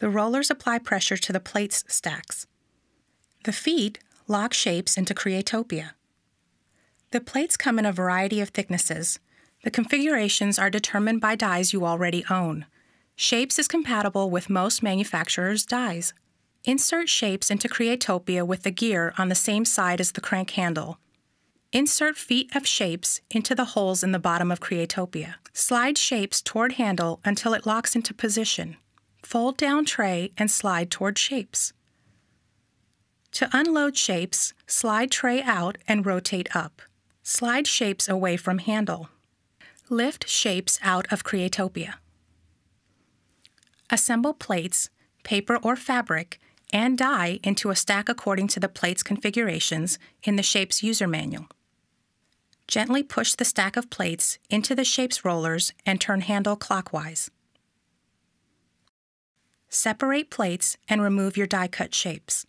The rollers apply pressure to the plates stacks. The feet lock Shapez into Creatopia. The plates come in a variety of thicknesses. The configurations are determined by dies you already own. Shapez is compatible with most manufacturers' dies. Insert Shapez into Creatopia with the gear on the same side as the crank handle. Insert feet of Shapez into the holes in the bottom of Creatopia. Slide Shapez toward handle until it locks into position. Fold down tray and slide toward Shapez. To unload Shapez, slide tray out and rotate up. Slide Shapez away from handle. Lift Shapez out of Creatopia. Assemble plates, paper or fabric, and die into a stack according to the plate's configurations in the Shapez user manual. Gently push the stack of plates into the Shapez rollers and turn handle clockwise. Separate plates and remove your die cut shapes.